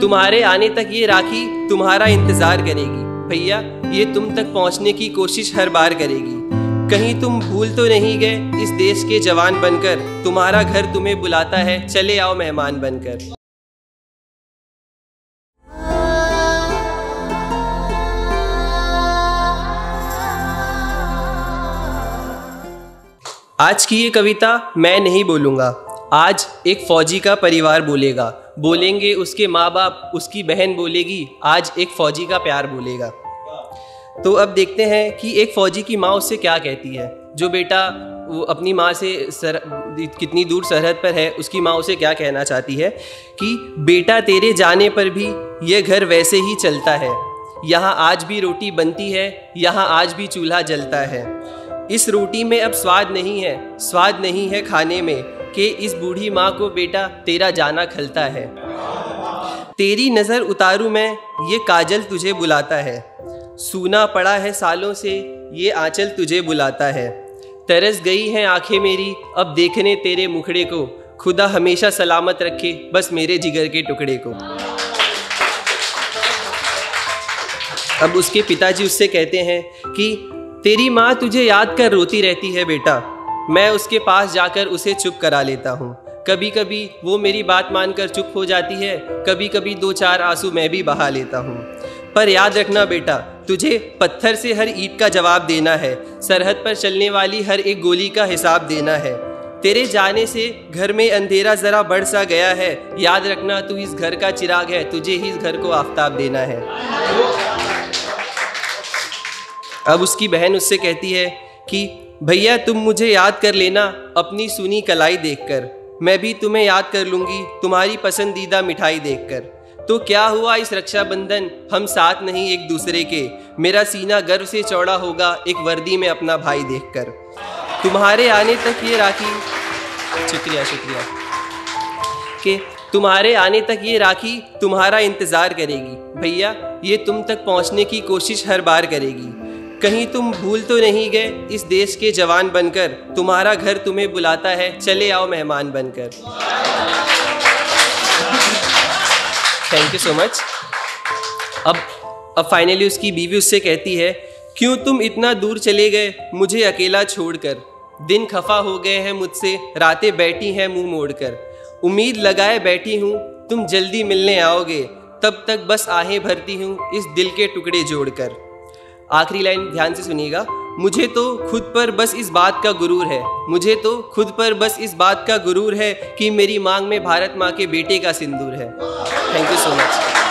तुम्हारे आने तक ये राखी तुम्हारा इंतज़ार करेगी। भैया, ये तुम तक पहुँचने की कोशिश हर बार करेगी। कहीं तुम भूल तो नहीं गए, इस देश के जवान बनकर। तुम्हारा घर तुम्हें बुलाता है, चले आओ मेहमान बनकर। आज की ये कविता मैं नहीं बोलूँगा। आज एक फौजी का परिवार बोलेगा। बोलेंगे उसके माँ बाप उसकी बहन बोलेगी, आज एक फौजी का प्यार बोलेगा। तो अब देखते हैं कि एक फौजी की माँ उससे क्या कहती है। जो बेटा, वो अपनी माँ से सर, कितनी दूर सरहद पर है, उसकी माँ उसे क्या कहना चाहती है कि, बेटा, तेरे जाने पर भी ये घर वैसे ही चलता है। यहाँ आज भी रोटी बनती है, यहाँ आज भी चूल्हा जलता है। इस रोटी में अब स्वाद नहीं है, स्वाद नहीं है खाने में। कि इस बूढ़ी माँ को बेटा तेरा जाना खलता है। तेरी नज़र उतारू मैं, ये काजल तुझे बुलाता है। सूना पड़ा है सालों से, ये आंचल तुझे बुलाता है। तरस गई हैं आँखें मेरी, अब देखने तेरे मुखड़े को। खुदा हमेशा सलामत रखे, बस मेरे जिगर के टुकड़े को। अब उसके पिताजी उससे कहते हैं कि, तेरी माँ तुझे याद कर रोती रहती है बेटा। मैं उसके पास जाकर उसे चुप करा लेता हूँ। कभी कभी वो मेरी बात मानकर चुप हो जाती है कभी कभी दो चार आँसू मैं भी बहा लेता हूँ। पर याद रखना बेटा, तुझे पत्थर से हर ईट का जवाब देना है, सरहद पर चलने वाली हर एक गोली का हिसाब देना है। तेरे जाने से घर में अंधेरा जरा बढ़ सा गया है, याद रखना तू इस घर का चिराग है, तुझे ही इस घर को आफ्ताब देना है। अब उसकी बहन उससे कहती है कि भैया, तुम मुझे याद कर लेना अपनी सुनी कलाई देखकर। मैं भी तुम्हें याद कर लूँगी तुम्हारी पसंदीदा मिठाई देखकर। तो क्या हुआ इस रक्षाबंधन? हम साथ नहीं एक दूसरे के। मेरा सीना गर्व से चौड़ा होगा एक वर्दी में अपना भाई देखकर। तुम्हारे आने तक ये राखी शुक्रिया शुक्रिया। के तुम्हारे आने तक ये राखी तुम्हारा इंतज़ार करेगी। भैया, ये तुम तक पहुँचने की कोशिश हर बार करेगी। कहीं तुम भूल तो नहीं गए? इस देश के जवान बनकर तुम्हारा घर तुम्हें बुलाता है। चले आओ मेहमान बनकर। थैंक यू सो मच अब अब फाइनली उसकी बीवी उससे कहती है, क्यों तुम इतना दूर चले गए मुझे अकेला छोड़कर? दिन खफा हो गए हैं मुझसे, रातें बैठी हैं मुँह मोड़कर। उम्मीद लगाए बैठी हूँ, तुम जल्दी मिलने आओगे। तब तक बस आहें भरती हूँ इस दिल के टुकड़े जोड़कर। आखिरी लाइन ध्यान से सुनिएगा। मुझे तो खुद पर बस इस बात का गुरूर है। मुझे तो खुद पर बस इस बात का गुरूर है कि मेरी मांग में भारत माँ के बेटे का सिंदूर है। Thank you so much